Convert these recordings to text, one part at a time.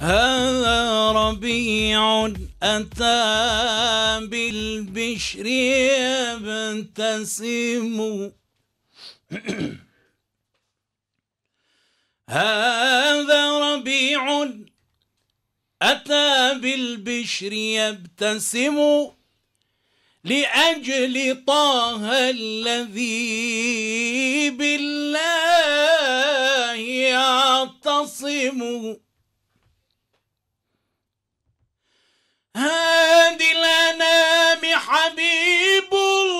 هذا ربيع أتى بالبشر يبتسم. هذا ربيع أتى بالبشر يبتسم لأجل طه الذي بالله يعتصم. الأنام حبيب الله.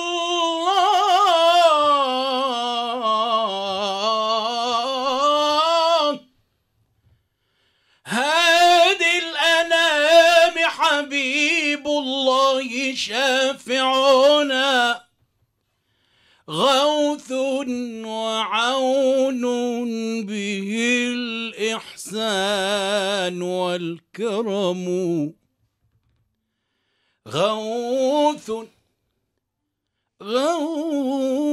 الأنام حبيب الله شافعنا. غوث وعون به الإحسان والكرم. غوث غوث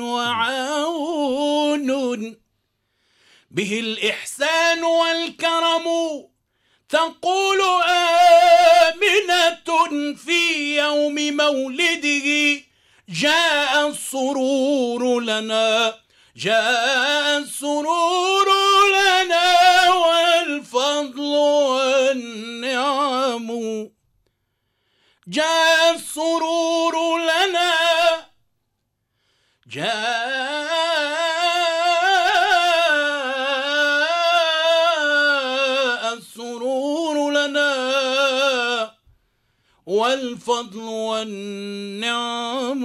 وعون. به الإحسان والكرم تقول آمنة في يوم مولده. جاء السرور لنا جاء السرور جاء السرور لنا. جاء السرور لنا. والفضل والنعم.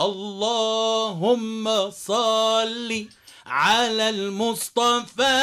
اللهم صل على المصطفى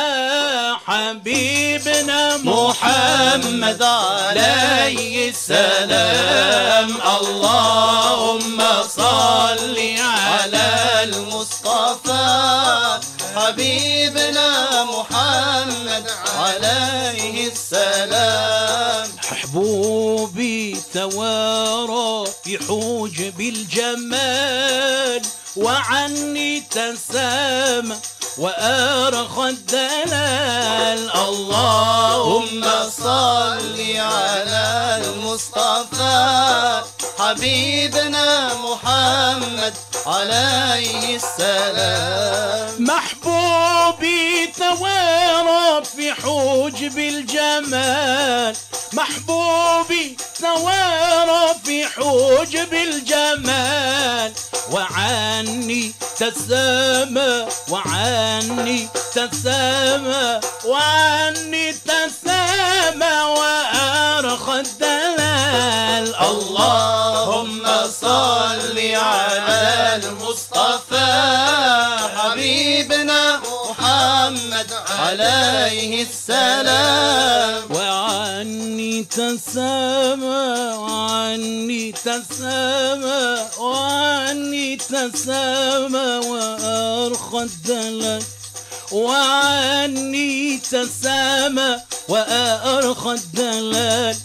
حبيبنا محمد عليه السلام. اللهم صل على المصطفى حبيبنا محمد عليه السلام. محبوبي توارى في حوجب الجمال وعني تسامى وأرخ الدلال. اللهم صل على المصطفى حبيبنا محمد عليه السلام. محبوبي توارى في حجب الجمال محبوبي توارى في حجب الجمال وعني تسامى وعني تسامى وعني تسامى وأرخى الدلال. اللهم صل على المصطفى حبيبنا محمد عليه السلام. وعني تسامى وعني تسامى وعني تسامى وأرخى الدلال وعني تسامى وأرخى الدلال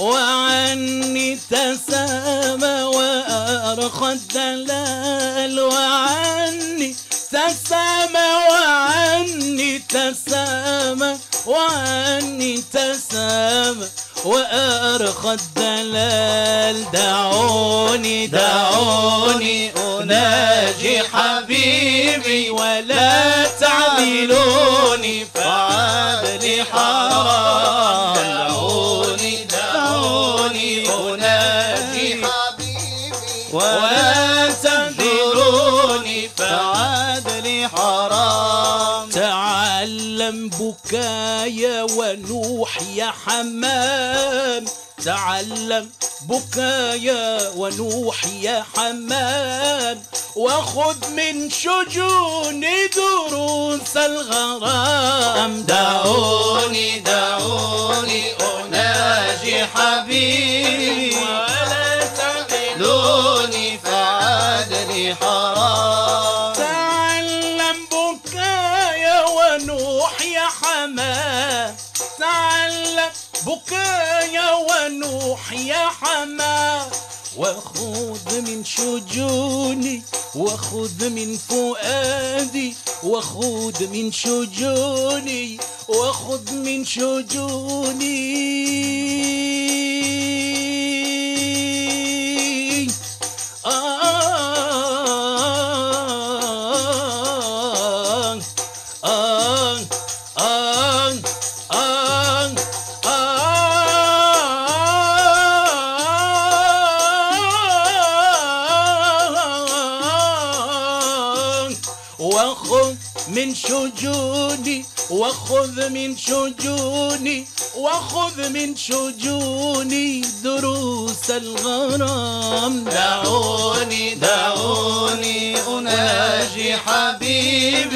وعني تسامى وأرخى الدلال وعني تسامى وعني تسامى. وعني تسامى وأرخى الدلال. دعوني دعوني أناجي حبيبي ولا تعدلوني فعدلي حرام بكايا ونوح يا حمام. تعلم بكايا ونوح يا حمام. وخذ من شجون دروس الغرام. دعوني دعوني أناجي حبيبي حمام تعلم بكايا ونوح يا حمام وخذ من شجوني وخذ من فؤادي وخذ من شجوني وخذ من شجوني. من شجوني وخذ من شجوني وخذ من شجوني دروس الغرام. دعوني دعوني أناجي حبيبي.